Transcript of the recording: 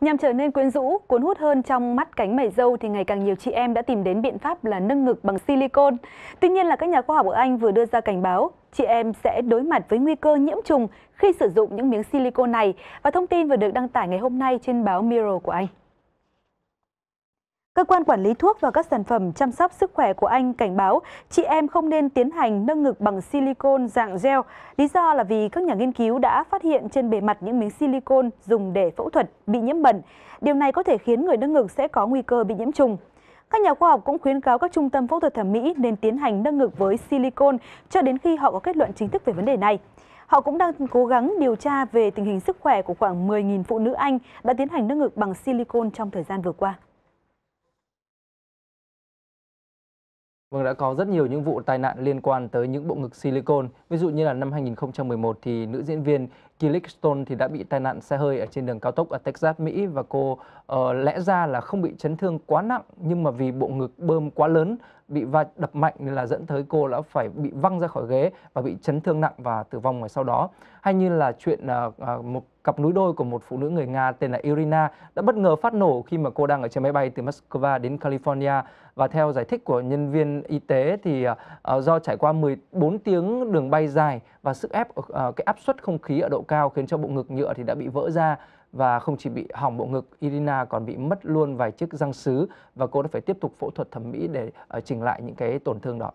Nhằm trở nên quyến rũ, cuốn hút hơn trong mắt cánh mày râu thì ngày càng nhiều chị em đã tìm đến biện pháp là nâng ngực bằng silicone. Tuy nhiên là các nhà khoa học ở Anh vừa đưa ra cảnh báo chị em sẽ đối mặt với nguy cơ nhiễm trùng khi sử dụng những miếng silicone này và thông tin vừa được đăng tải ngày hôm nay trên báo Mirror của Anh. Cơ quan quản lý thuốc và các sản phẩm chăm sóc sức khỏe của Anh cảnh báo chị em không nên tiến hành nâng ngực bằng silicone dạng gel. Lý do là vì các nhà nghiên cứu đã phát hiện trên bề mặt những miếng silicone dùng để phẫu thuật bị nhiễm bẩn. Điều này có thể khiến người nâng ngực sẽ có nguy cơ bị nhiễm trùng. Các nhà khoa học cũng khuyến cáo các trung tâm phẫu thuật thẩm mỹ nên tiến hành nâng ngực với silicone cho đến khi họ có kết luận chính thức về vấn đề này. Họ cũng đang cố gắng điều tra về tình hình sức khỏe của khoảng 10.000 phụ nữ Anh đã tiến hành nâng ngực bằng silicone trong thời gian vừa qua. Vâng, đã có rất nhiều những vụ tai nạn liên quan tới những bộ ngực silicone. Ví dụ như là năm 2011 thì nữ diễn viên Kelly Stone thì đã bị tai nạn xe hơi ở trên đường cao tốc ở Texas, Mỹ và cô uh, lẽ ra là không bị chấn thương quá nặng nhưng mà vì bộ ngực bơm quá lớn bị va đập mạnh nên là dẫn tới cô đã phải bị văng ra khỏi ghế và bị chấn thương nặng và tử vong ngay sau đó. Hay như là chuyện uh, uh, một cặp núi đôi của một phụ nữ người Nga tên là Irina đã bất ngờ phát nổ khi mà cô đang ở trên máy bay từ Moscow đến California và theo giải thích của nhân viên y tế thì uh, do trải qua 14 tiếng đường bay dài và sức ép uh, cái áp suất không khí ở độ cao khiến cho bộ ngực nhựa thì đã bị vỡ ra và không chỉ bị hỏng bộ ngực, Irina còn bị mất luôn vài chiếc răng sứ và cô đã phải tiếp tục phẫu thuật thẩm mỹ để uh, chỉnh lại những cái tổn thương đó.